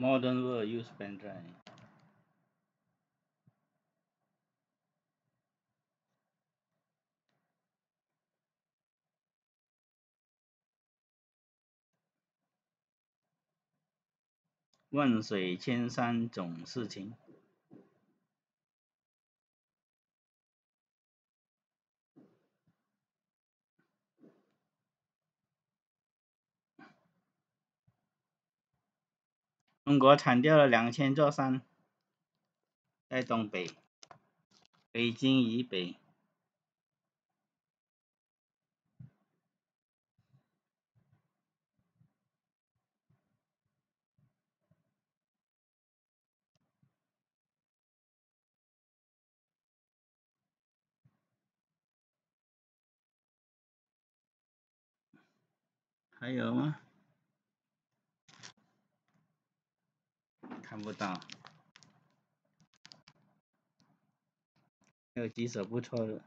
Modern world use pen drive. 万水千山总是情。中国铲掉了两千座山，在东北，北京以北。还有吗？看不到，有几首不错的。